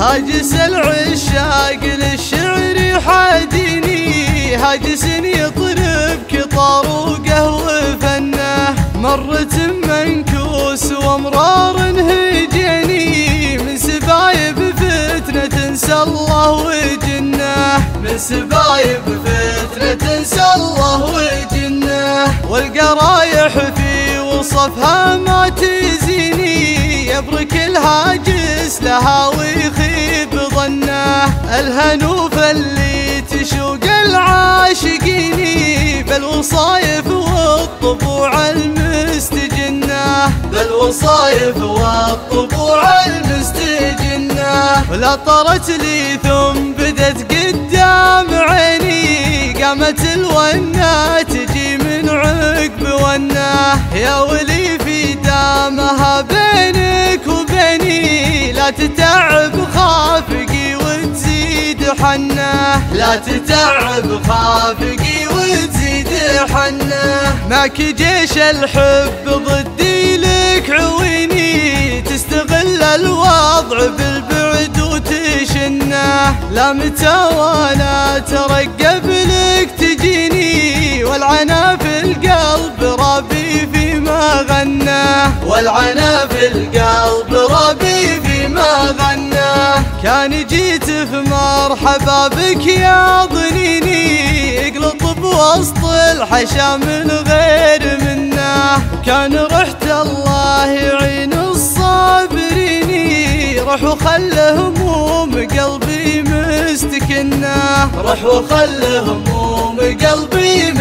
هاجس العشاق للشعر حاديني هاجس يطرب كطاروقه وفنه مرت منكوس وامرار هجني من سبايب فتنة الله وجنة. من سبايب فتنة الله وجنة. والقرايح في وصفها ما تزيني يبرك الهاجس لها الهنوف اللي تشوق العاشقيني بالوصايف والطبوع المستجنة. بالوصايف والطبوع المستجنة. ولا طرت لي ثم بدت قدام عيني قامت الونة تجي من عقب ونة. يا ولي حنه لا تتعب خافقي وتزيد حنه معك جيش الحب ضدي لك عويني تستغل الوضع بالبعد وتشنه لا متى وأنا ترقب لك تجيني والعنا في القلب ربي فيما غنى. والعنا في القلب ربي غنى كان جيت في مرحبا بك يا ضنيني يقلط بوسط الحشا من غير منه. كان رحت الله يعين الصابرين روح وخل هموم قلبي مستكنة. روح وخل هموم قلبي